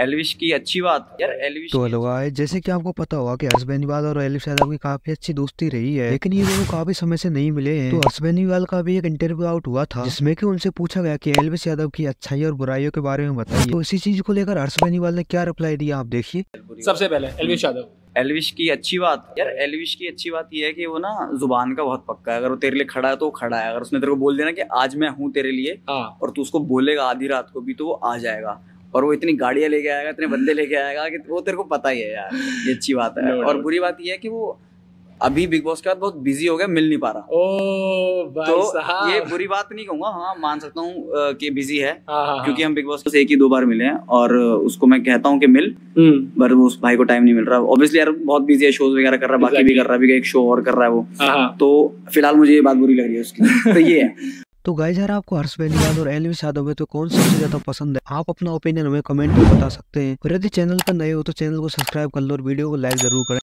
एलविश की अच्छी बात। यार एलविश तो हेलो गाइस जैसे कि आपको पता होगा कि हर्ष बेनीवाल और एलिफ यादव की काफ़ी अच्छी दोस्ती रही है लेकिन ये दोनों काफ़ी समय से नहीं मिले हैं। तो हर्ष बेनीवाल का भी एक इंटरव्यू आउट हुआ था जिसमें कि उनसे पूछा गया कि एलविश यादव की अच्छाई और बुराइयों के बारे में बताइए। तो इसी चीज़ को लेकर हर्ष बेनीवाल ने क्या रिप्लाई दिया आप देखिए। सबसे पहले एलविश यादव। एलविश की अच्छी बात। यार एलविश की अच्छी बात यह है कि वो ना ज़ुबान का बहुत पक्का है। अगर वो तेरे लिए खड़ा है तो वो खड़ा है। अगर उसने तेरे को बोल देना कि आज मैं हूँ तेरे लिए हाँ। और तू उसको बोलेगा आधी रात को भी तो वो आ जाएगा। और वो इतनी गाड़ियाँ लेके आएगा इतने बंदे लेके आएगा कि वो तेरे को पता ही है यार ये अच्छी बात है। No और. बुरी बात ये है कि वो अभी बिग बॉस के बाद बहुत बिज़ी हो गया मिल नहीं पा रहा। ओ भाई तो साहब। ये बुरी बात नहीं कहूँगा हाँ मान सकता हूँ कि बिज़ी है हाँ हाँ क्योंकि हम बिग बॉस से एक ही दो बार मिले हैं और उसको मैं कहता हूँ कि मिल हम्म। पर वो उस भाई को टाइम नहीं मिल रहा। ऑब्वियसली यार बहुत बिज़ी है शोज़ वगैरह कर रहा है बाकी भी कर रहा है एक शो और कर रहा है वो। हाँ हाँ। तो फ़िलहाल मुझे ये बात बुरी लग रही है उसकी। तो ये है। तो गाइज़ यार आपको हर्ष बेनीवाल और एलवी यादव में तो कौन सबसे ज़्यादा पसंद है? आप अपना ओपिनियन हमें कमेंट में बता सकते हैं। और यदि चैनल पर नए हो तो चैनल को सब्सक्राइब कर लो और वीडियो को लाइक ज़रूर करें।